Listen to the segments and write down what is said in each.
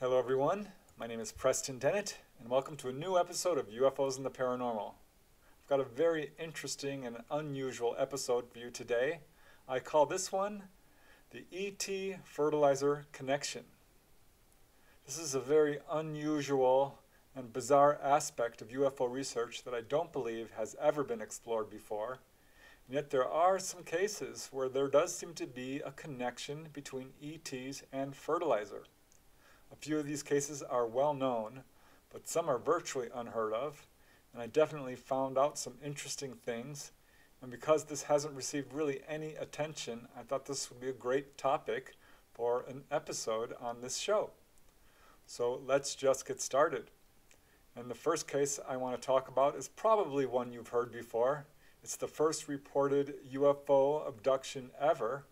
Hello, everyone. My name is Preston Dennett, and welcome to a new episode of UFOs and the Paranormal. I've got a very interesting and unusual episode for you today. I call this one the ET Fertilizer Connection. This is a very unusual and bizarre aspect of UFO research that I don't believe has ever been explored before. And yet, there are some cases where there does seem to be a connection between ETs and fertilizer. A few of these cases are well known, but some are virtually unheard of, and I definitely found out some interesting things. And because this hasn't received really any attention, I thought this would be a great topic for an episode on this show. So let's just get started. And the first case I want to talk about is probably one you've heard before. It's the first reported UFO abduction ever,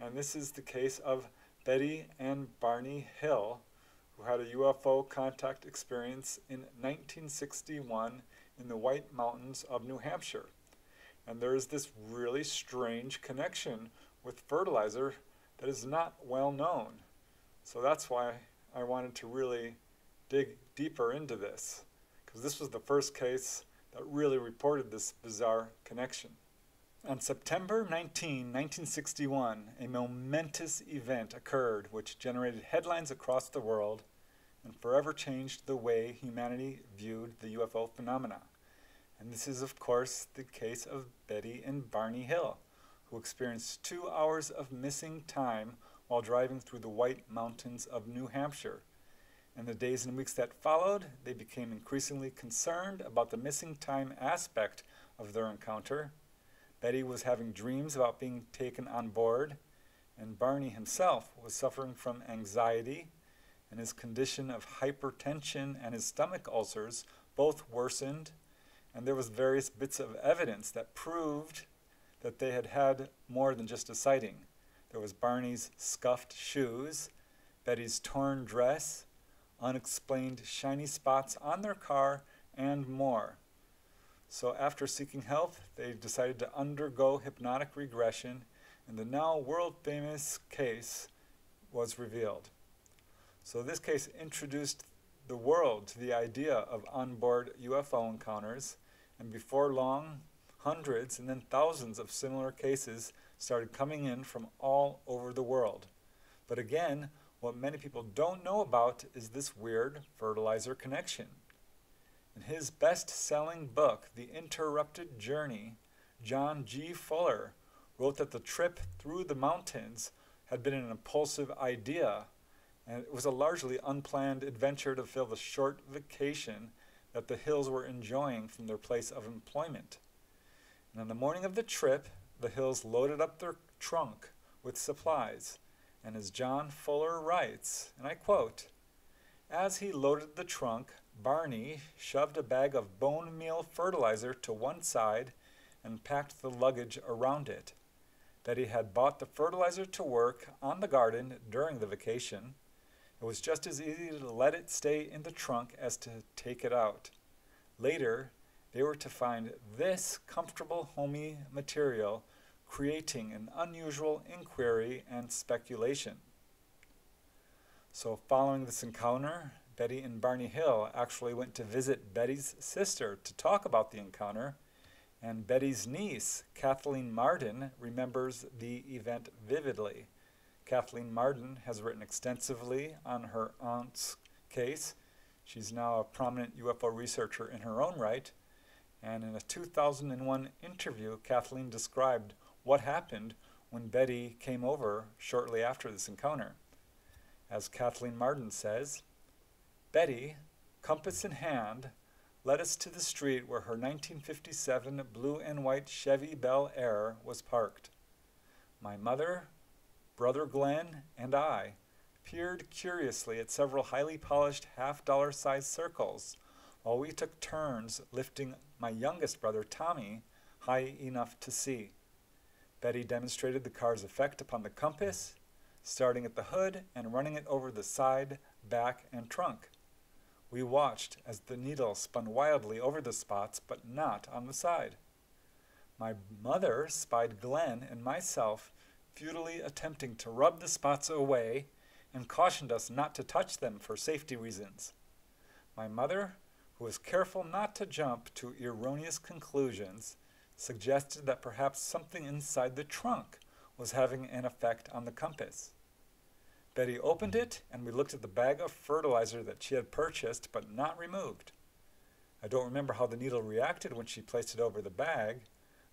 and this is the case of Betty and Barney Hill, who had a UFO contact experience in 1961 in the White Mountains of New Hampshire. And there is this really strange connection with fertilizer that is not well known. So that's why I wanted to really dig deeper into this, because this was the first case that really reported this bizarre connection. On September 19, 1961, a momentous event occurred which generated headlines across the world and forever changed the way humanity viewed the UFO phenomena. And this is, of course, the case of Betty and Barney Hill, who experienced two hours of missing time while driving through the White Mountains of New Hampshire. In the days and weeks that followed, they became increasingly concerned about the missing time aspect of their encounter. Betty was having dreams about being taken on board, and Barney himself was suffering from anxiety, and his condition of hypertension and his stomach ulcers both worsened, and there was various bits of evidence that proved that they had had more than just a sighting. There was Barney's scuffed shoes, Betty's torn dress, unexplained shiny spots on their car, and more. So, after seeking help, they decided to undergo hypnotic regression, and the now world famous case was revealed. So, this case introduced the world to the idea of onboard UFO encounters, and before long, hundreds and then thousands of similar cases started coming in from all over the world. But again, what many people don't know about is this weird fertilizer connection. In his best selling book, The Interrupted Journey, John G. Fuller wrote that the trip through the mountains had been an impulsive idea, and it was a largely unplanned adventure to fill the short vacation that the Hills were enjoying from their place of employment. And on the morning of the trip, the Hills loaded up their trunk with supplies and as John Fuller writes, and I quote, as he loaded the trunk, Barney shoved a bag of bone meal fertilizer to one side and packed the luggage around it. That he had bought the fertilizer to work on the garden during the vacation. It was just as easy to let it stay in the trunk as to take it out. Later, they were to find this comfortable, homey material creating an unusual inquiry and speculation. So, following this encounter, Betty and Barney Hill actually went to visit Betty's sister to talk about the encounter, and Betty's niece, Kathleen Marden, remembers the event vividly. Kathleen Marden has written extensively on her aunt's case. She's now a prominent UFO researcher in her own right. And in a 2001 interview, Kathleen described what happened when Betty came over shortly after this encounter. As Kathleen Marden says, Betty, compass in hand, led us to the street where her 1957 blue and white Chevy Bel Air was parked. My mother, brother Glenn, and I peered curiously at several highly polished half dollar sized circles while we took turns lifting my youngest brother Tommy high enough to see. Betty demonstrated the car's effect upon the compass, starting at the hood and running it over the side, back, and trunk. We watched as the needle spun wildly over the spots, but not on the side. My mother spied Glenn and myself futilely attempting to rub the spots away, and cautioned us not to touch them for safety reasons. My mother, who was careful not to jump to erroneous conclusions, suggested that perhaps something inside the trunk was having an effect on the compass. Betty opened it and we looked at the bag of fertilizer that she had purchased but not removed. I don't remember how the needle reacted when she placed it over the bag.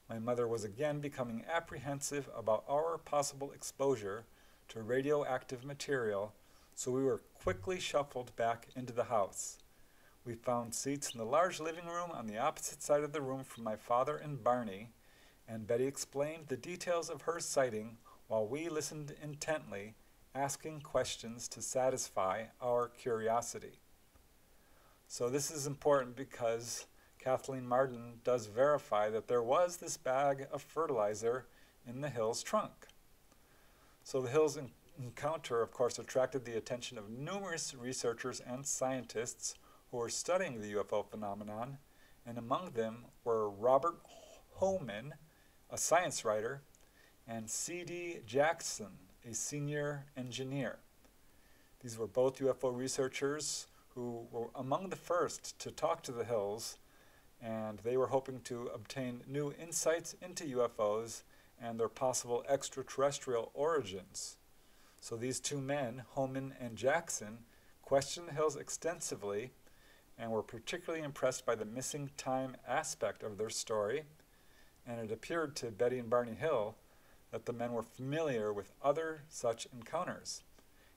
My mother was again becoming apprehensive about our possible exposure to radioactive material, so we were quickly shuffled back into the house. We found seats in the large living room on the opposite side of the room from my father and Barney, and Betty explained the details of her sighting while we listened intently, asking questions to satisfy our curiosity. So this is important because Kathleen Marden does verify that there was this bag of fertilizer in the Hills trunk. So the Hills encounter, of course, attracted the attention of numerous researchers and scientists who were studying the UFO phenomenon, and among them were Robert Hohman, a science writer, and C.D. Jackson, a senior engineer. These were both UFO researchers who were among the first to talk to the Hills, and they were hoping to obtain new insights into UFOs and their possible extraterrestrial origins. So these two men, Hohman and Jackson, questioned the Hills extensively and were particularly impressed by the missing time aspect of their story, and it appeared to Betty and Barney Hill that the men were familiar with other such encounters,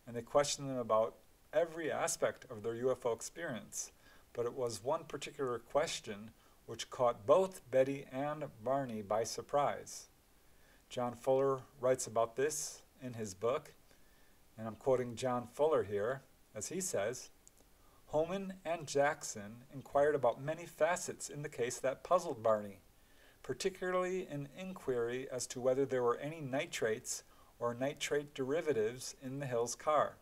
and they questioned them about every aspect of their UFO experience, but it was one particular question which caught both Betty and Barney by surprise. John Fuller writes about this in his book, and I'm quoting John Fuller here, as he says, Hohman and Jackson inquired about many facets in the case that puzzled Barney, particularly an inquiry as to whether there were any nitrates or nitrate derivatives in the Hills car.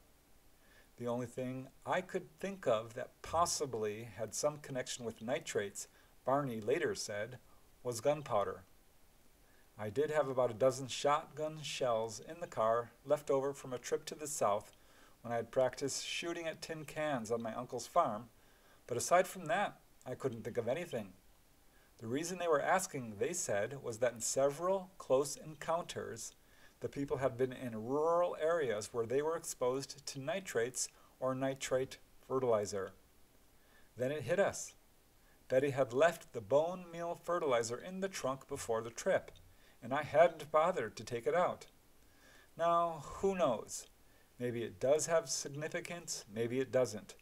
The only thing I could think of that possibly had some connection with nitrates, Barney later said, was gunpowder. I did have about a dozen shotgun shells in the car left over from a trip to the south when I had practiced shooting at tin cans on my uncle's farm, but aside from that, I couldn't think of anything. The reason they were asking, they said, was that in several close encounters, the people had been in rural areas where they were exposed to nitrates or nitrate fertilizer. Then it hit us. Betty had left the bone meal fertilizer in the trunk before the trip, and I hadn't bothered to take it out. Now, who knows? Maybe it does have significance, maybe it doesn't.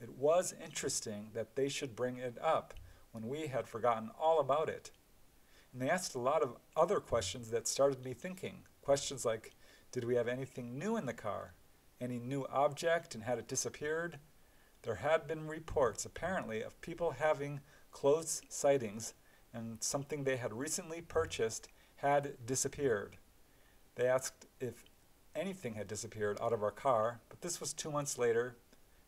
It was interesting that they should bring it up when we had forgotten all about it. And they asked a lot of other questions that started me thinking. Questions like Did we have anything new in the car? Any new object and had it disappeared? There had been reports, apparently, of people having close sightings and something they had recently purchased had disappeared. They asked if anything had disappeared out of our car, but this was two months later,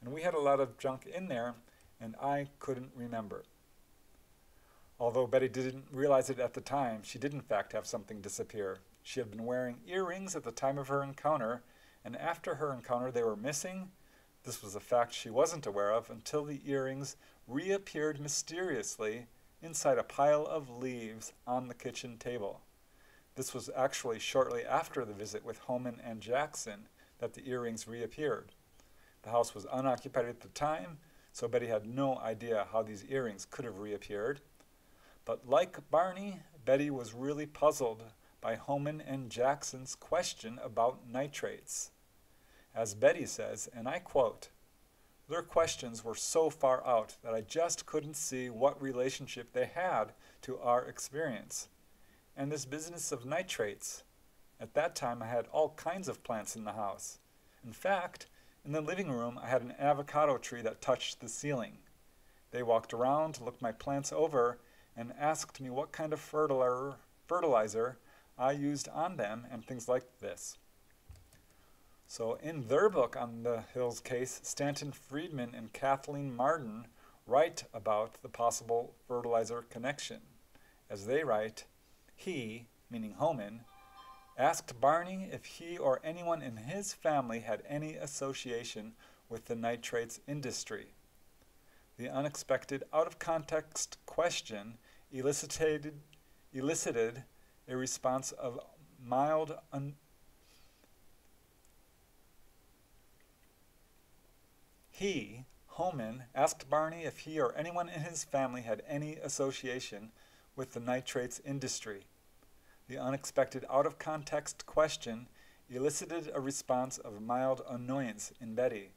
and we had a lot of junk in there, and I couldn't remember. Although Betty didn't realize it at the time, she did in fact have something disappear. She had been wearing earrings at the time of her encounter, and after her encounter they were missing. This was a fact she wasn't aware of until the earrings reappeared mysteriously inside a pile of leaves on the kitchen table. This was actually shortly after the visit with Hohman and Jackson that the earrings reappeared. The house was unoccupied at the time, so Betty had no idea how these earrings could have reappeared. But like Barney, Betty was really puzzled by Hohman and Jackson's question about nitrates. As Betty says, and I quote, their questions were so far out that I just couldn't see what relationship they had to our experience and this business of nitrates. At that time, I had all kinds of plants in the house. In fact, in the living room, I had an avocado tree that touched the ceiling. They walked around, looked my plants over, and asked me what kind of fertilizer, fertilizer I used on them and things like this. So, in their book on the Hills case, Stanton Friedman and Kathleen Marden write about the possible fertilizer connection. As they write, he, meaning Hohman, asked Barney if he or anyone in his family had any association with the nitrates industry. The unexpected, out of context question elicited, elicited a response of mild He, Hohman, asked Barney if he or anyone in his family had any association with the nitrates industry. The unexpected, out of context question elicited a response of mild annoyance in Betty.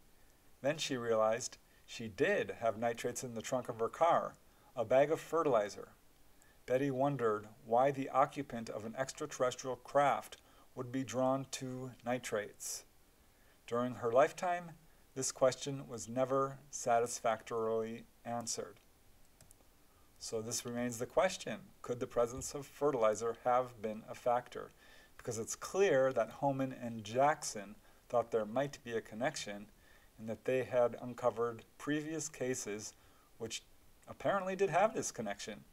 Then she realized she did have nitrates in the trunk of her car, a bag of fertilizer. Betty wondered why the occupant of an extraterrestrial craft would be drawn to nitrates. During her lifetime, this question was never satisfactorily answered. So this remains the question. Could the presence of fertilizer have been a factor? Because it's clear that Hohman and Jackson thought there might be a connection and that they had uncovered previous cases which apparently did have this connection.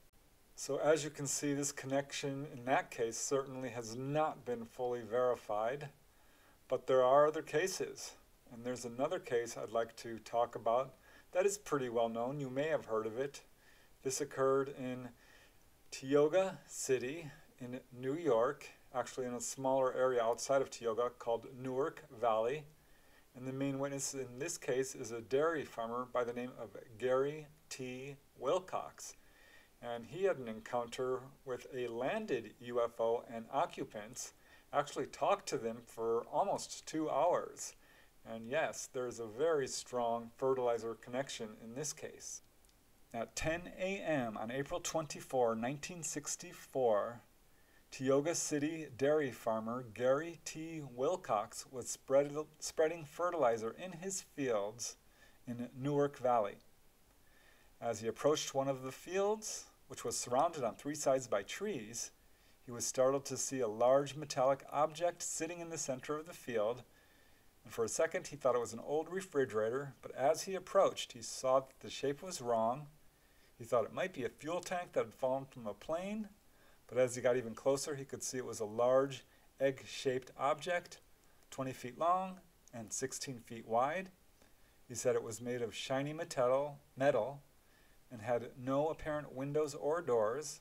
So as you can see, this connection in that case certainly has not been fully verified, but there are other cases. And there's another case I'd like to talk about that is pretty well known. You may have heard of it. This occurred in Tioga City in New York, actually in a smaller area outside of Tioga called Newark Valley. And the main witness in this case is a dairy farmer by the name of Gary T. Wilcox. And he had an encounter with a landed UFO, and occupants actually talked to them for almost two hours. And yes, there's a very strong fertilizer connection in this case. At 10 a.m. on April 24, 1964, Tioga City dairy farmer Gary T. Wilcox was spread, spreading fertilizer in his fields in Newark Valley. As he approached one of the fields, which was surrounded on three sides by trees, he was startled to see a large metallic object sitting in the center of the field and for a second he thought it was an old refrigerator, but as he approached, he saw that the shape was wrong. He thought it might be a fuel tank that had fallen from a plane, but as he got even closer, he could see it was a large egg shaped object, 20 feet long and 16 feet wide. He said it was made of shiny metal, metal and had no apparent windows or doors,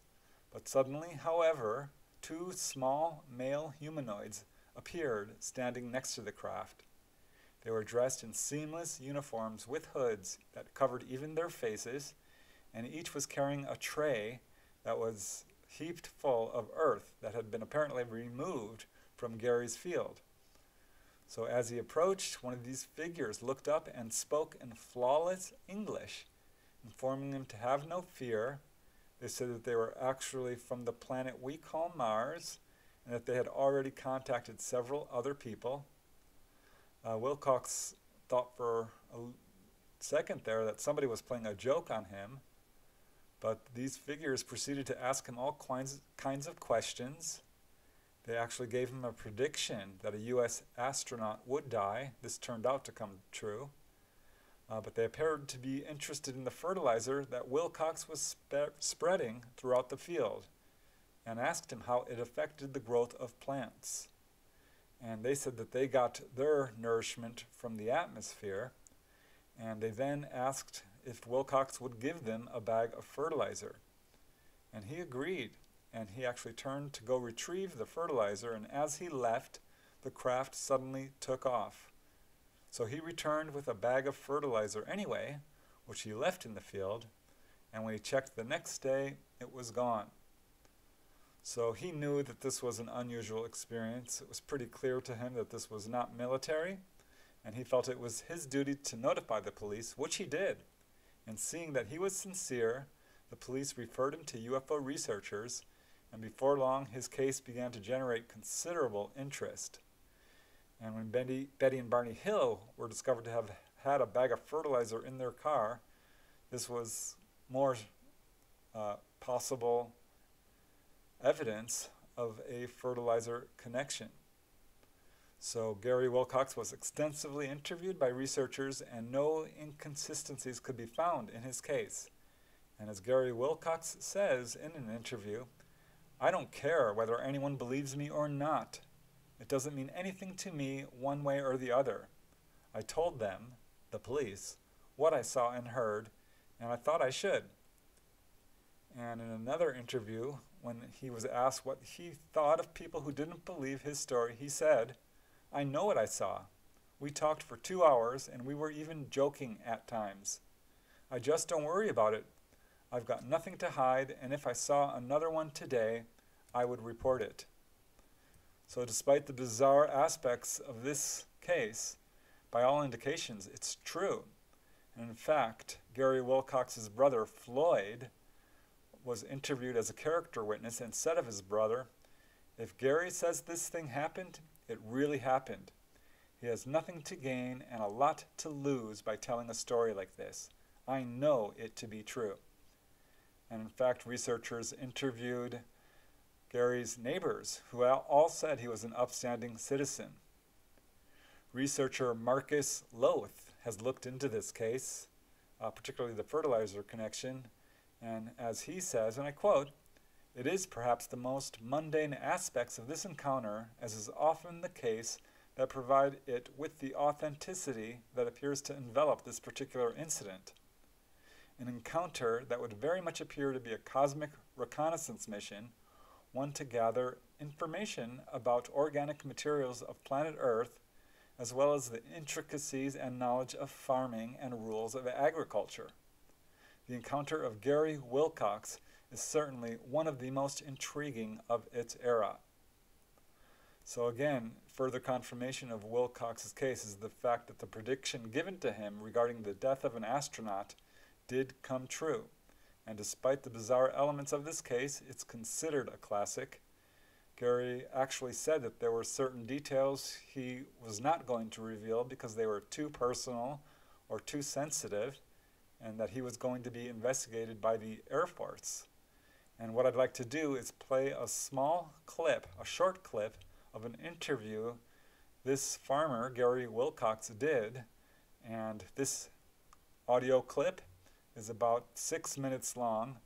but suddenly, however, two small male humanoids appeared standing next to the craft. They were dressed in seamless uniforms with hoods that covered even their faces, and each was carrying a tray that was heaped full of earth that had been apparently removed from Gary's field. So as he approached, one of these figures looked up and spoke in flawless English, informing them to have no fear. They said that they were actually from the planet we call Mars, and that they had already contacted several other people uh, Wilcox thought for a second there that somebody was playing a joke on him, but these figures proceeded to ask him all kinds, kinds of questions. They actually gave him a prediction that a U.S. astronaut would die. This turned out to come true. Uh, but they appeared to be interested in the fertilizer that Wilcox was spe- spreading throughout the field and asked him how it affected the growth of plants. And they said that they got their nourishment from the atmosphere. And they then asked if Wilcox would give them a bag of fertilizer. And he agreed. And he actually turned to go retrieve the fertilizer. And as he left, the craft suddenly took off. So he returned with a bag of fertilizer anyway, which he left in the field. And when he checked the next day, it was gone. So he knew that this was an unusual experience. It was pretty clear to him that this was not military, and he felt it was his duty to notify the police, which he did. And seeing that he was sincere, the police referred him to UFO researchers, and before long his case began to generate considerable interest. And when Betty, Betty and Barney Hill were discovered to have had a bag of fertilizer in their car, this was more uh, possible evidence of a fertilizer connection. So Gary Wilcox was extensively interviewed by researchers and no inconsistencies could be found in his case. And as Gary Wilcox says in an interview, I don't care whether anyone believes me or not. It doesn't mean anything to me one way or the other. I told them, the police, what I saw and heard, and I thought I should. And in another interview, when he was asked what he thought of people who didn't believe his story, he said, I know what I saw. We talked for two hours, and we were even joking at times. I just don't worry about it. I've got nothing to hide, and if I saw another one today, I would report it. So, despite the bizarre aspects of this case, by all indications, it's true. And in fact, Gary Wilcox's brother, Floyd, was interviewed as a character witness and said of his brother, If Gary says this thing happened, it really happened. He has nothing to gain and a lot to lose by telling a story like this. I know it to be true. And in fact, researchers interviewed Gary's neighbors, who all said he was an upstanding citizen. Researcher Marcus Lowth has looked into this case, uh, particularly the fertilizer connection, and as he says, and I quote, it is perhaps the most mundane aspects of this encounter, as is often the case, that provide it with the authenticity that appears to envelop this particular incident. An encounter that would very much appear to be a cosmic reconnaissance mission, one to gather information about organic materials of planet Earth, as well as the intricacies and knowledge of farming and rules of agriculture. The encounter of Gary Wilcox is certainly one of the most intriguing of its era. So again, further confirmation of Wilcox's case is the fact that the prediction given to him regarding the death of an astronaut did come true. And despite the bizarre elements of this case, it's considered a classic. Gary actually said that there were certain details he was not going to reveal because they were too personal or too sensitive, and that he was going to be investigated by the Air Force. And what I'd like to do is play a small clip, a short clip, of an interview this farmer, Gary Wilcox, did. And this audio clip is about six minutes long,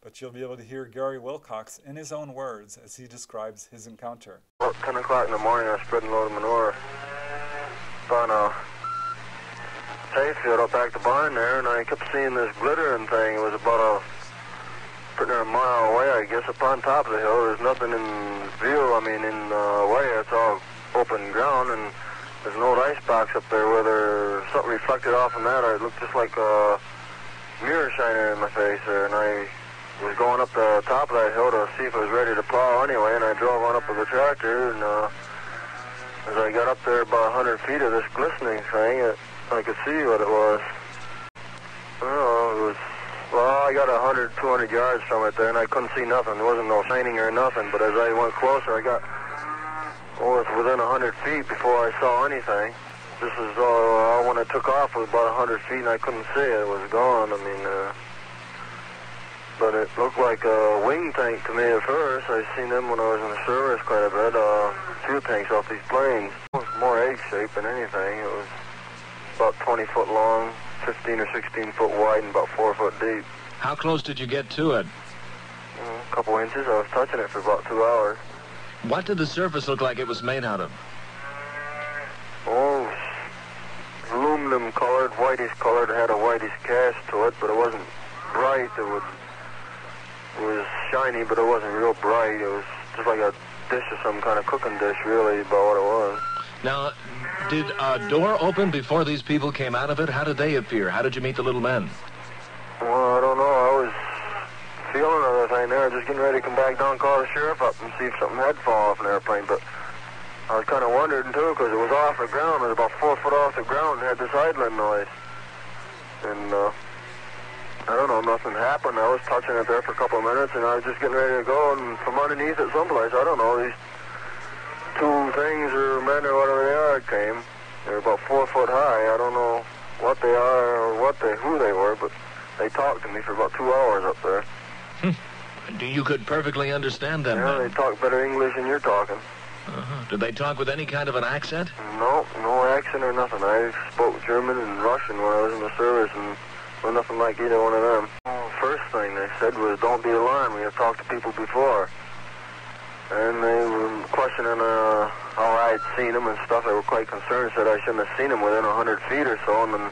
but you'll be able to hear Gary Wilcox in his own words as he describes his encounter. About 10 o'clock in the morning, I was spreading a load of manure on a hayfield up back the barn there, and I kept seeing this glittering thing. It was about a pretty near a mile away, I guess, up on top of the hill. There's nothing in view, I mean, in the way. It's all open ground, and there's an old ice box up there where there's something reflected off from that. It looked just like a mirror shining in my face and I was going up the top of that hill to see if it was ready to plow anyway, and I drove on up with the tractor, and uh, as I got up there about 100 feet of this glistening thing, it, I could see what it was. Oh, it was well, I got 100, 200 yards from it there, and I couldn't see nothing. There wasn't no shining or nothing. But as I went closer, I got almost within 100 feet before I saw anything. This is uh, when I took off was about 100 feet, and I couldn't see it. It was gone. I mean, uh, but it looked like a wing tank to me at first. I've seen them when I was in the service quite a bit. Uh, fuel tanks off these planes. It was more egg-shaped than anything. It was about 20 foot long, 15 or 16 foot wide and about 4 foot deep. How close did you get to it? Mm, a couple inches. I was touching it for about two hours. What did the surface look like it was made out of? Oh, aluminum colored, whitish colored. Had a whitish cast to it, but it wasn't bright. It was, it was shiny, but it wasn't real bright. It was just like a dish or some kind of cooking dish, really, about what it was. Now, did a door open before these people came out of it? How did they appear? How did you meet the little men? Well, I don't know. I was feeling everything there, just getting ready to come back down, call the sheriff up, and see if something had fallen off an airplane. But I was kind of wondering too, because it was off the ground. It was about four foot off the ground, and had this idling noise. And uh, I don't know, nothing happened. I was touching it there for a couple of minutes, and I was just getting ready to go, and from underneath it someplace, I don't know, these two things or men or whatever they are came. They're about four foot high. I don't know what they are or what they who they were, but they talked to me for about two hours up there. Do you could perfectly understand them. Yeah, then. they talk better English than you're talking. Uh-huh. Did they talk with any kind of an accent? No, no accent or nothing. I spoke German and Russian when I was in the service, and well, nothing like either one of them. First thing they said was, "Don't be alarmed. We have talked to people before." And they were questioning a how I had seen them and stuff. They were quite concerned. Said I shouldn't have seen them within a hundred feet or so. And then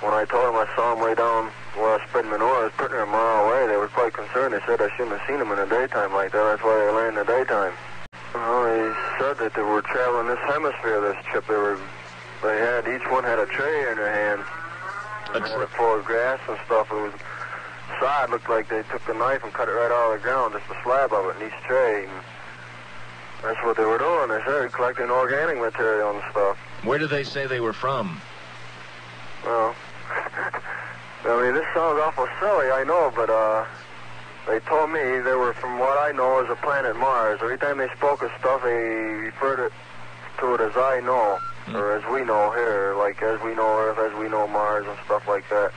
when I told them I saw them way down where I was spreading manure, I was putting them a mile away. They were quite concerned. They said I shouldn't have seen them in the daytime like that. That's why they lay in the daytime. Well, they said that they were traveling this hemisphere. This trip, they were. They had each one had a tray in their hand. A They had it full of grass and stuff. It was side looked like they took the knife and cut it right out of the ground, just a slab of it in each tray. And that's what they were doing. They said collecting organic material and stuff. Where did they say they were from? Well, I mean, this sounds awful silly, I know, but uh, they told me they were from what I know as a planet Mars. Every time they spoke of stuff, they referred it to it as I know, hmm. or as we know here, like as we know Earth, as we know Mars, and stuff like that.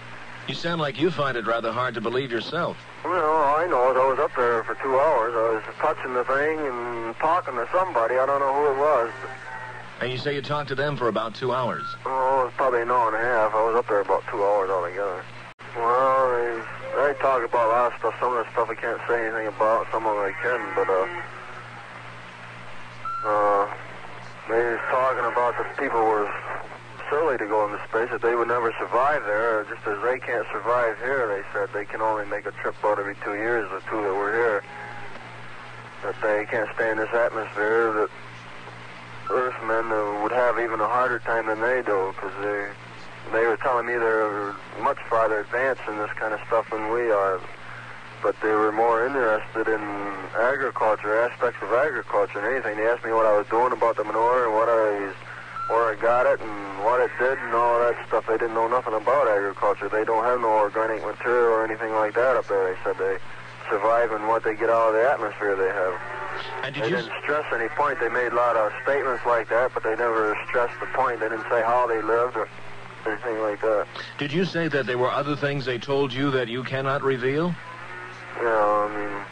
You sound like you find it rather hard to believe yourself. Well, I know is I was up there for two hours. I was touching the thing and talking to somebody. I don't know who it was. And you say you talked to them for about two hours. oh, it was probably an hour and a half. I was up there about two hours altogether. Well, they, talk about a lot of stuff. Some of the stuff I can't say anything about. Some of it I can, but uh, uh, they was talking about that people were silly to go into space. That they would never survive there. Just as they can't survive here, they said they can only make a trip out every two years. The two that were here, that they can't stay in this atmosphere. That Earthmen uh, would have even a harder time than they do because they they were telling me they're much farther advanced in this kind of stuff than we are. But they were more interested in agriculture, aspects of agriculture than anything. They asked me what I was doing about the manure and what I was, where I got it and what it did and all that stuff. They didn't know nothing about agriculture. They don't have no organic material or anything like that up there. They said they survive in what they get out of the atmosphere they have. And did They you didn't stress any point. They made a lot of statements like that, but they never stressed the point. They didn't say how they lived or anything like that. did you say that there were other things they told you that you cannot reveal? Know, I mean,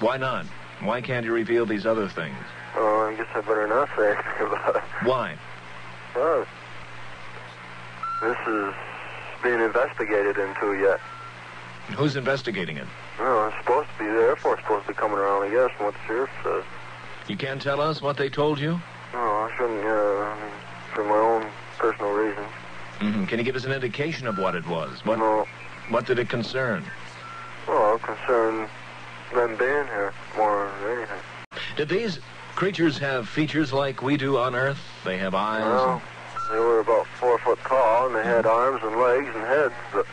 Why not? Why can't you reveal these other things? uh, I guess I better not say anything about it. Why? Well, this is being investigated into yet. Who's investigating it? Well, it's supposed to be the Air Force supposed to be coming around, I guess, from what the sheriff says. You can't tell us what they told you? No, I shouldn't, uh, I mean, for my own personal reasons. Hmm Can you give us an indication of what it was? What No, what did it concern? well, concern them being here more than anything. Did these creatures have features like we do on Earth? They have eyes. Well, they were about four foot tall, and they had arms and legs and heads, but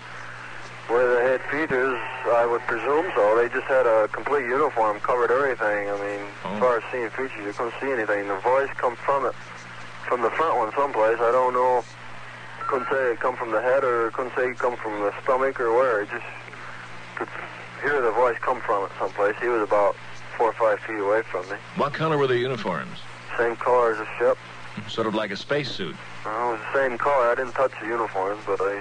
where they had features, I would presume so. They just had a complete uniform, covered everything. I mean, Oh. as far as seeing features, you couldn't see anything. The voice come from it, from the front one someplace. I don't know. Couldn't say it come from the head, or couldn't say it come from the stomach, or where. It just could hear the voice come from it someplace. He was about four or five feet away from me. What color were the uniforms? Same color as the ship. Sort of like a spacesuit. Uh, it was the same color. I didn't touch the uniforms, but they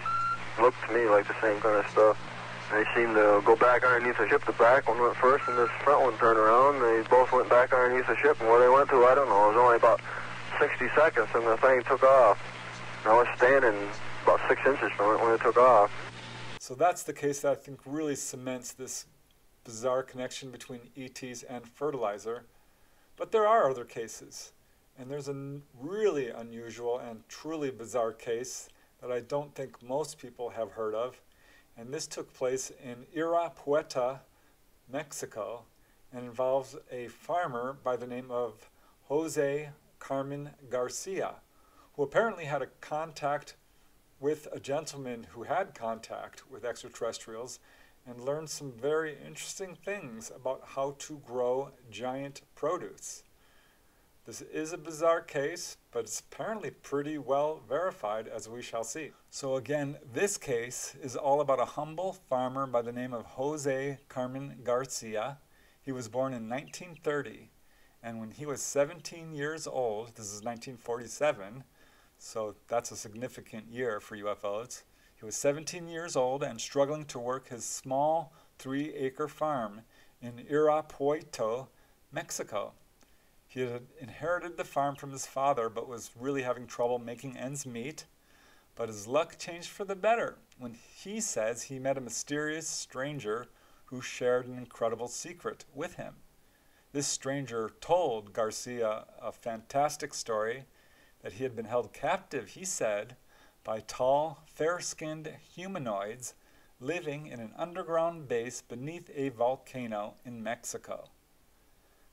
looked to me like the same kind of stuff. They seemed to go back underneath the ship. The back one went first, and this front one turned around. They both went back underneath the ship, and where they went to, I don't know. It was only about 60 seconds, and the thing took off. I was standing about six inches from it when it took off. So that's the case that I think really cements this bizarre connection between ETs and fertilizer. But there are other cases. And there's a really unusual and truly bizarre case that I don't think most people have heard of. And this took place in Irapuato, Mexico, and involves a farmer by the name of Jose Carmen Garcia, who apparently had a contact with a gentleman who had contact with extraterrestrials and learned some very interesting things about how to grow giant produce. This is a bizarre case, but it's apparently pretty well verified, as we shall see. So, again, this case is all about a humble farmer by the name of Jose Carmen Garcia. He was born in 1930, and when he was 17 years old, this is 1947, so that's a significant year for UFOs. He was 17 years old and struggling to work his small three acre farm in Irapuato, Mexico. He had inherited the farm from his father but was really having trouble making ends meet. But his luck changed for the better when he says he met a mysterious stranger who shared an incredible secret with him. This stranger told Garcia a fantastic story that he had been held captive, he said, by tall, fair skinned humanoids living in an underground base beneath a volcano in Mexico.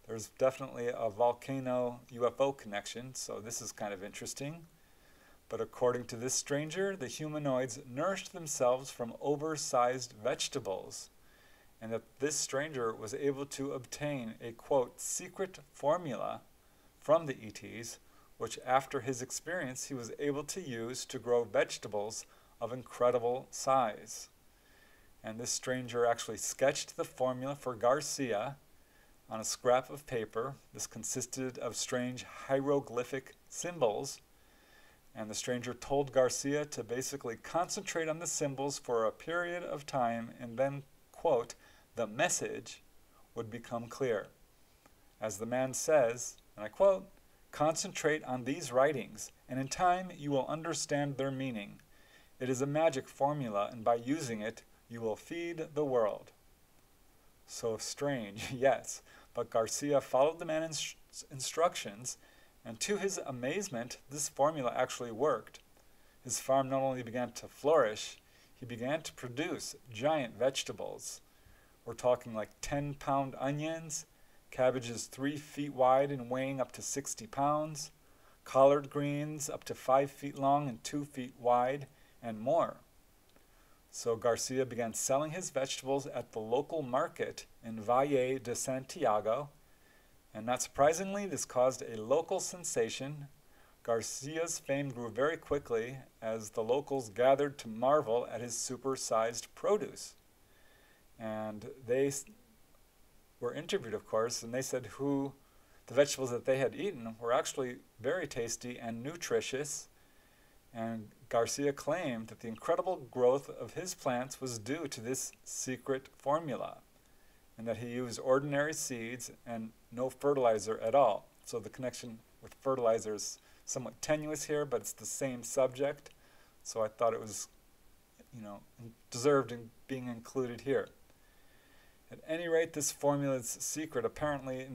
There's definitely a volcano UFO connection, so this is kind of interesting. But according to this stranger, the humanoids nourished themselves from oversized vegetables, and that this stranger was able to obtain a quote, secret formula from the ETs, which after his experience he was able to use to grow vegetables of incredible size. And this stranger actually sketched the formula for Garcia on a scrap of paper. This consisted of strange hieroglyphic symbols. And the stranger told Garcia to basically concentrate on the symbols for a period of time and then, quote, the message would become clear. As the man says, and I quote, concentrate on these writings, and in time you will understand their meaning. It is a magic formula, and by using it, you will feed the world. So strange, yes, but Garcia followed the man's instructions, and to his amazement, this formula actually worked. His farm not only began to flourish, he began to produce giant vegetables. We're talking like 10 pound onions, cabbages 3 feet wide and weighing up to 60 pounds, collard greens up to 5 feet long and 2 feet wide, and more. So Garcia began selling his vegetables at the local market in Valle de Santiago, and not surprisingly, this caused a local sensation. Garcia's fame grew very quickly as the locals gathered to marvel at his supersized produce. And they were interviewed, of course, and they said who the vegetables that they had eaten were actually very tasty and nutritious and Garcia claimed that the incredible growth of his plants was due to this secret formula, and that he used ordinary seeds and no fertilizer at all. So the connection with fertilizer is somewhat tenuous here, but it's the same subject. So I thought it was, you know, deserved in being included here. At any rate, this formula's secret apparently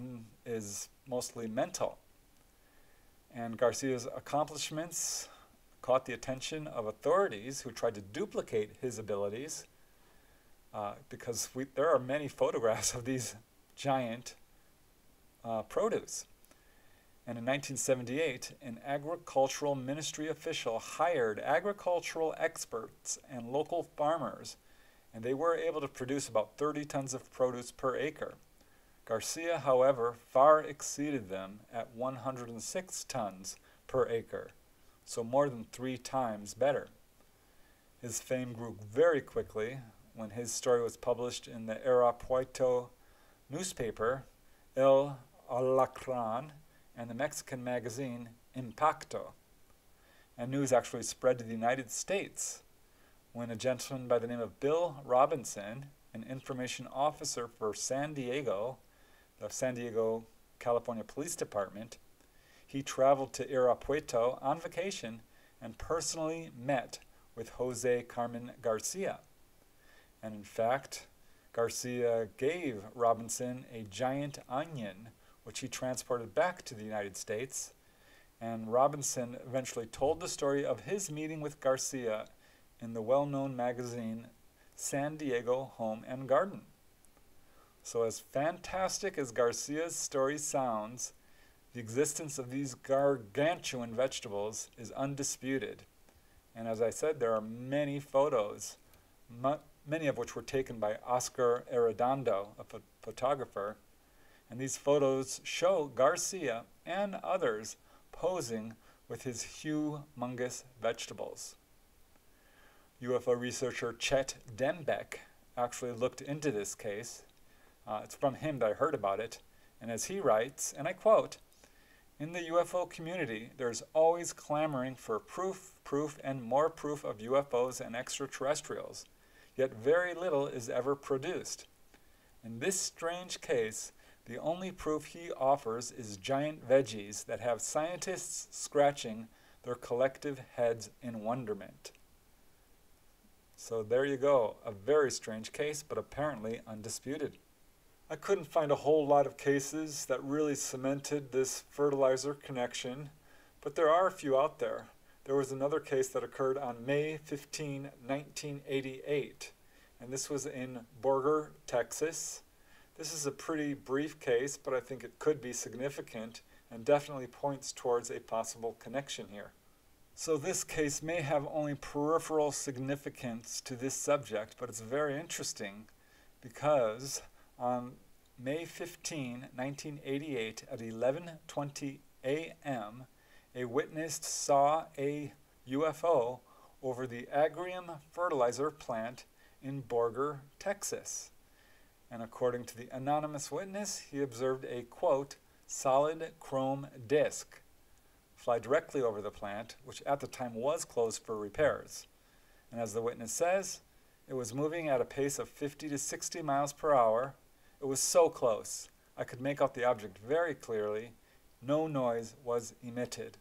is mostly mental. And Garcia's accomplishments caught the attention of authorities who tried to duplicate his abilities uh, because we, there are many photographs of these giant uh, produce. And in 1978, an agricultural ministry official hired agricultural experts and local farmers, and they were able to produce about 30 tons of produce per acre. Garcia, however, far exceeded them at 106 tons per acre so more than three times better. His fame grew very quickly when his story was published in the Irapuato newspaper, El Alacran, and the Mexican magazine Impacto. And news actually spread to the United States when a gentleman by the name of Bill Robinson, an information officer for San Diego, the San Diego, California Police Department, he traveled to Irapuato on vacation and personally met with Jose Carmen Garcia. And in fact, Garcia gave Robinson a giant onion, which he transported back to the United States. And Robinson eventually told the story of his meeting with Garcia in the well known magazine San Diego Home and Garden. So, as fantastic as Garcia's story sounds, the existence of these gargantuan vegetables is undisputed. And as I said, there are many photos, many of which were taken by Oscar Arredondo, a ph photographer. And these photos show Garcia and others posing with his humongous vegetables. UFO researcher Chet Dembeck actually looked into this case. Uh, it's from him that I heard about it. And as he writes, and I quote, in the UFO community, there's always clamoring for proof, proof, and more proof of UFOs and extraterrestrials, yet very little is ever produced. In this strange case, the only proof he offers is giant veggies that have scientists scratching their collective heads in wonderment. So there you go, a very strange case, but apparently undisputed. I couldn't find a whole lot of cases that really cemented this fertilizer connection, but there are a few out there. There was another case that occurred on May 15, 1988, and this was in Borger, Texas. This is a pretty brief case, but I think it could be significant and definitely points towards a possible connection here. So this case may have only peripheral significance to this subject, but it's very interesting because on May 15, 1988 at 11:20 a.m., a witness saw a UFO over the Agrium fertilizer plant in Borger, Texas. And according to the anonymous witness, he observed a quote, solid chrome disc fly directly over the plant, which at the time was closed for repairs. And as the witness says, it was moving at a pace of 50 to 60 miles per hour. It was so close. I could make out the object very clearly. No noise was emitted.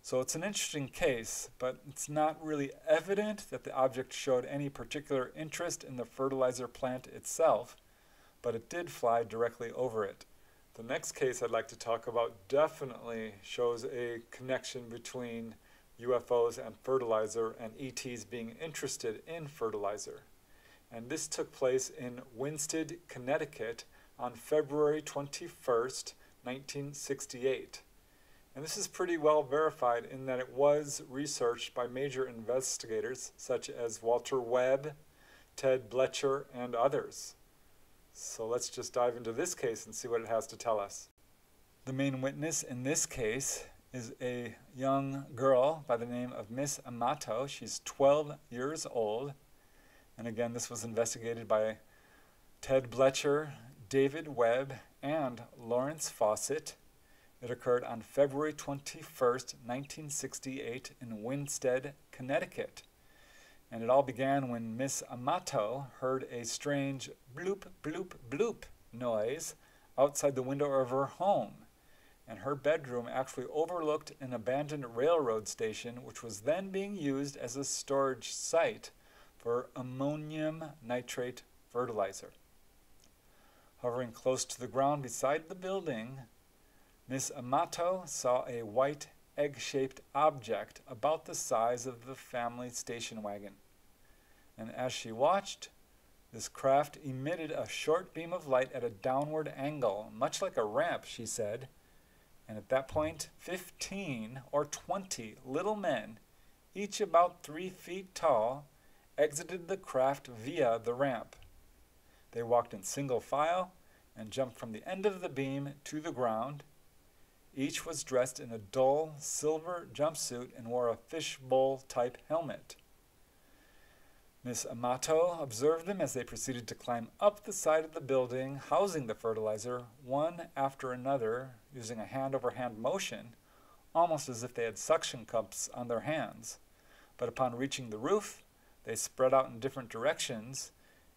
So it's an interesting case, but it's not really evident that the object showed any particular interest in the fertilizer plant itself, but it did fly directly over it. The next case I'd like to talk about definitely shows a connection between UFOs and fertilizer and ETs being interested in fertilizer. And this took place in Winsted, Connecticut on February 21st, 1968. And this is pretty well verified in that it was researched by major investigators such as Walter Webb, Ted Bloecher, and others. So let's just dive into this case and see what it has to tell us. The main witness in this case is a young girl by the name of Miss Amato. She's 12 years old. And again, this was investigated by Ted Bloecher, David Webb, and Lawrence Fawcett. It occurred on February 21st, 1968, in Winsted, Connecticut. And it all began when Miss Amato heard a strange bloop, bloop, bloop noise outside the window of her home. And her bedroom actually overlooked an abandoned railroad station, which was then being used as a storage site for ammonium nitrate fertilizer. Hovering close to the ground beside the building, Miss Amato saw a white egg shaped object about the size of the family station wagon. And as she watched, this craft emitted a short beam of light at a downward angle, much like a ramp, she said. And at that point, 15 or 20 little men, each about three feet tall, exited the craft via the ramp. They walked in single file and jumped from the end of the beam to the ground, each was dressed in a dull silver jumpsuit and wore a fishbowl type helmet. Miss Amato observed them as they proceeded to climb up the side of the building housing the fertilizer, one after another, using a hand over hand motion, almost as if they had suction cups on their hands. But upon reaching the roof, they spread out in different directions,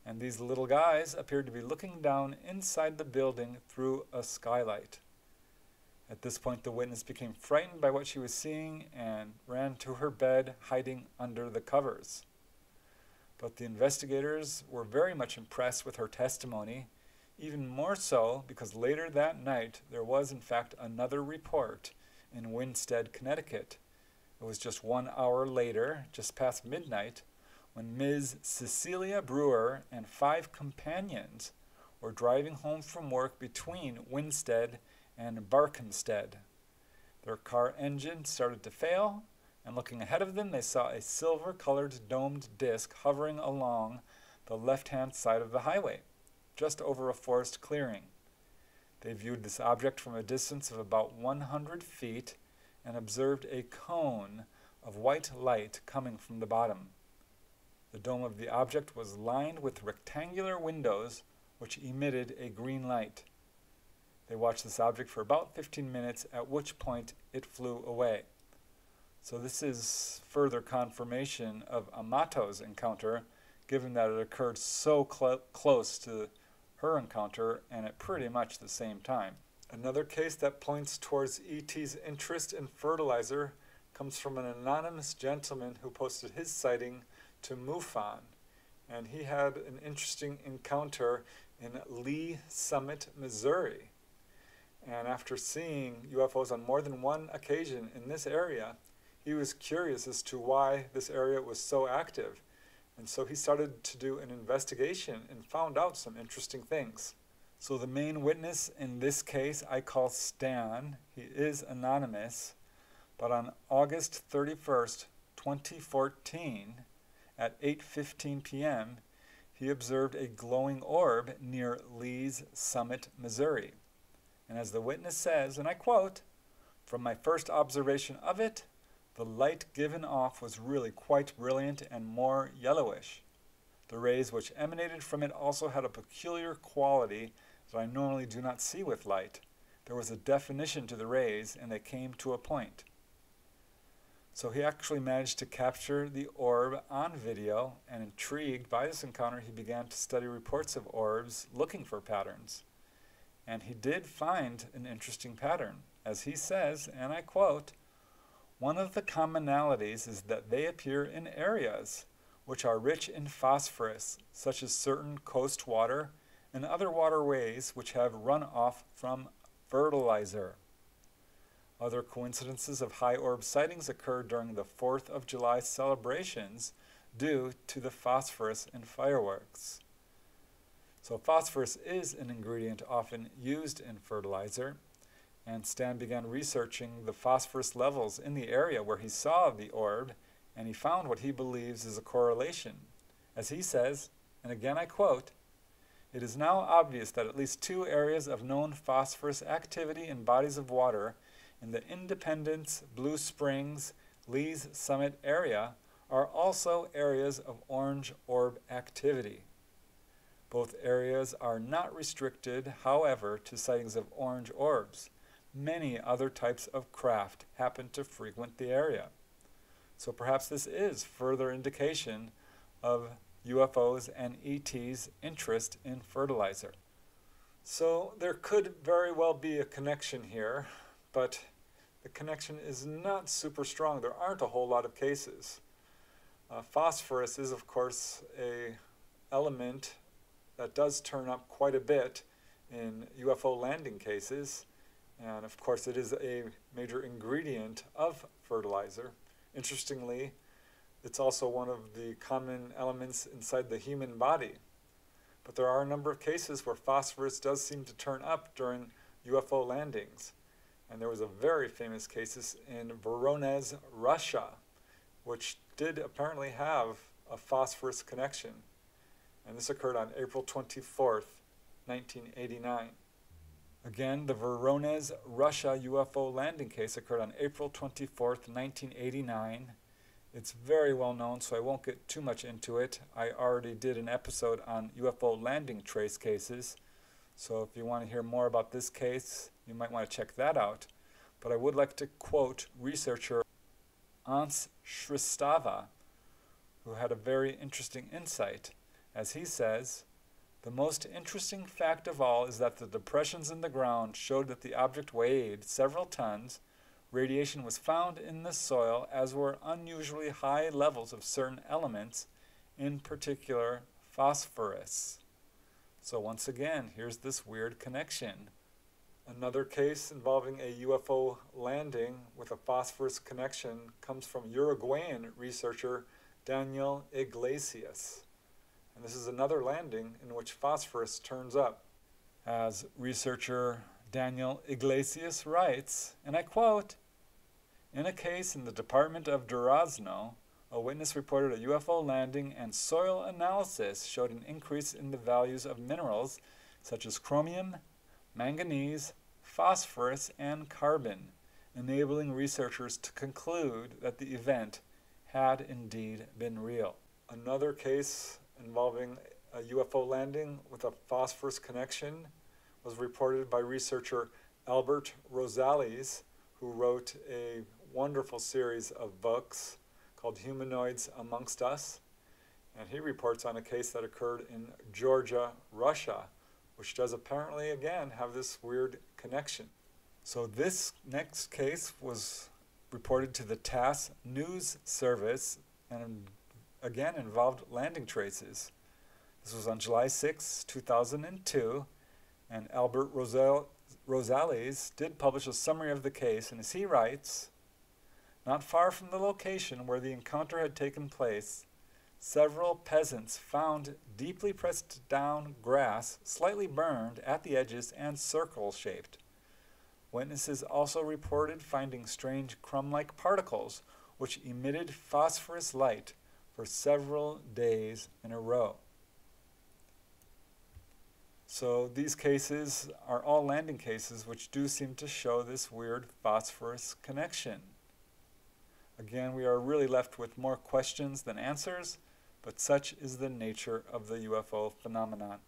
and these little guys appeared to be looking down inside the building through a skylight. At this point, the witness became frightened by what she was seeing and ran to her bed, hiding under the covers. But the investigators were very much impressed with her testimony, even more so because later that night there was, in fact, another report in Winsted, Connecticut. It was just one hour later, just past midnight, when Ms. Cecilia Brewer and five companions were driving home from work between Winsted and Barkhamsted. Their car engine started to fail, and looking ahead of them, they saw a silver colored domed disk hovering along the left hand side of the highway, just over a forest clearing. They viewed this object from a distance of about 100 feet and observed a cone of white light coming from the bottom. The dome of the object was lined with rectangular windows which emitted a green light. They watched this object for about 15 minutes, at which point it flew away. So this is further confirmation of Amato's encounter, given that it occurred so cl close to her encounter and at pretty much the same time. Another case that points towards ET's interest in fertilizer comes from an anonymous gentleman who posted his sighting to MUFON. and he had an interesting encounter in Lee Summit, Missouri. And after seeing UFOs on more than one occasion in this area, he was curious as to why this area was so active. And so he started to do an investigation and found out some interesting things. So the main witness in this case I call Stan. He is anonymous. But on August 31st, 2014, at 8:15 p.m., he observed a glowing orb near Lee's Summit, Missouri. And as the witness says, and I quote, "From my first observation of it, the light given off was really quite brilliant and more yellowish. The rays which emanated from it also had a peculiar quality that I normally do not see with light. There was a definition to the rays, and they came to a point. So he actually managed to capture the orb on video, and intrigued by this encounter, he began to study reports of orbs looking for patterns. And he did find an interesting pattern. As he says, and I quote, one of the commonalities is that they appear in areas which are rich in phosphorus, such as certain coast water and other waterways which have runoff from fertilizer. Other coincidences of high orb sightings occurred during the 4th of July celebrations due to the phosphorus in fireworks. So, phosphorus is an ingredient often used in fertilizer, and Stan began researching the phosphorus levels in the area where he saw the orb, and he found what he believes is a correlation. As he says, and again I quote, it is now obvious that at least two areas of known phosphorus activity in bodies of water in the Independence, Blue Springs, Lee's Summit area are also areas of orange orb activity. Both areas are not restricted, however, to sightings of orange orbs many other types of craft happen to frequent the area. So perhaps this is further indication of UFOs and ET's interest in fertilizer. So there could very well be a connection here, but the connection is not super strong. There aren't a whole lot of cases. Uh, phosphorus is, of course, a element that does turn up quite a bit in UFO landing cases. And of course, it is a major ingredient of fertilizer. Interestingly, it's also one of the common elements inside the human body. But there are a number of cases where phosphorus does seem to turn up during UFO landings. And there was a very famous case in Voronezh, Russia, which did apparently have a phosphorus connection. And this occurred on April 24th, 1989. Again, the Voronezh, Russia UFO landing case occurred on April 24th, 1989. It's very well known, so I won't get too much into it. I already did an episode on UFO landing trace cases, so if you want to hear more about this case, you might want to check that out. But I would like to quote researcher Ants Shristava, who had a very interesting insight. As he says, the most interesting fact of all is that the depressions in the ground showed that the object weighed several tons. Radiation was found in the soil, as were unusually high levels of certain elements, in particular phosphorus. So, once again, here's this weird connection. Another case involving a UFO landing with a phosphorus connection comes from Uruguayan researcher Daniel Iglesias. And this is another landing in which phosphorus turns up. As researcher Daniel Iglesias writes, and I quote In a case in the Department of Durazno, a witness reported a UFO landing and soil analysis showed an increase in the values of minerals such as chromium, manganese, phosphorus, and carbon, enabling researchers to conclude that the event had indeed been real. Another case involving a UFO landing with a phosphorus connection was reported by researcher Albert Rosales, who wrote a wonderful series of books called Humanoids Amongst Us. And he reports on a case that occurred in Georgia, Russia, which does apparently, again, have this weird connection. So this next case was reported to the TASS news service, and again involved landing traces. This was on July 6, 2002, and Albert Rosal- Rosales did publish a summary of the case, and as he writes, not far from the location where the encounter had taken place, several peasants found deeply pressed down grass, slightly burned at the edges and circle shaped. Witnesses also reported finding strange crumb like particles which emitted phosphorus light for several days in a row. So these cases are all landing cases which do seem to show this weird phosphorus connection. Again, we are really left with more questions than answers, but such is the nature of the UFO phenomenon.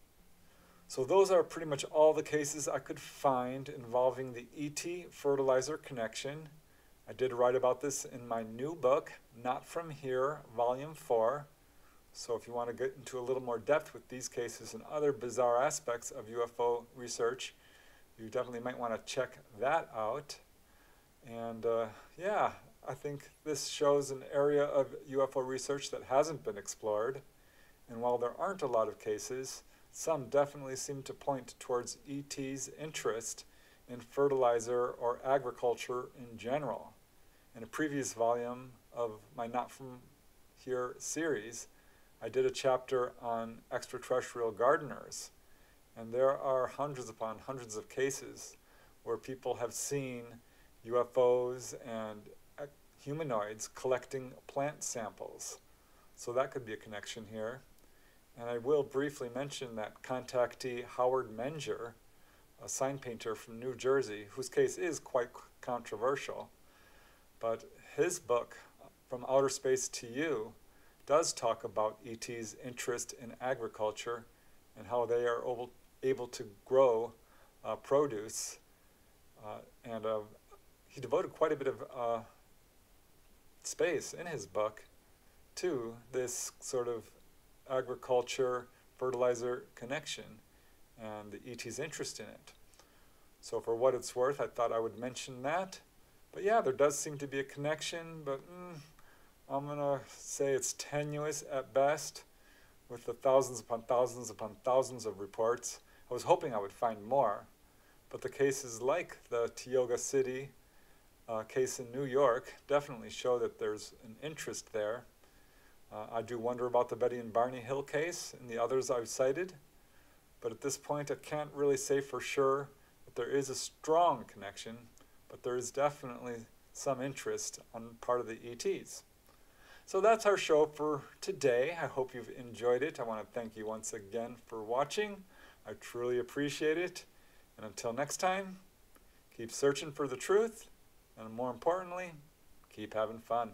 So those are pretty much all the cases I could find involving the ET fertilizer connection. I did write about this in my new book, Not From Here, Volume 4. So if you want to get into a little more depth with these cases and other bizarre aspects of UFO research, you definitely might want to check that out. And uh, yeah, I think this shows an area of UFO research that hasn't been explored. And while there aren't a lot of cases, some definitely seem to point towards ET's interest in fertilizer or agriculture in general. In a previous volume of my Not From Here series, I did a chapter on extraterrestrial gardeners, and there are hundreds upon hundreds of cases where people have seen UFOs and uh, humanoids collecting plant samples. So that could be a connection here. And I will briefly mention that contactee Howard Menger, a sign painter from New Jersey, whose case is quite controversial, but his book, From Outer Space to You, does talk about ET's interest in agriculture and how they are able, able to grow uh, produce. Uh, and uh, he devoted quite a bit of uh, space in his book to this sort of agriculture fertilizer connection and the ET's interest in it. So, for what it's worth, I thought I would mention that. But yeah, there does seem to be a connection, but mm, I'm going to say it's tenuous at best with the thousands upon thousands upon thousands of reports. I was hoping I would find more, but the cases like the Tioga City uh, case in New York definitely show that there's an interest there. Uh, I do wonder about the Betty and Barney Hill case and the others I've cited, but at this point I can't really say for sure that there is a strong connection, but there is definitely some interest on part of the ETs. So that's our show for today. I hope you've enjoyed it. I want to thank you once again for watching. I truly appreciate it. And until next time, keep searching for the truth and more importantly, keep having fun.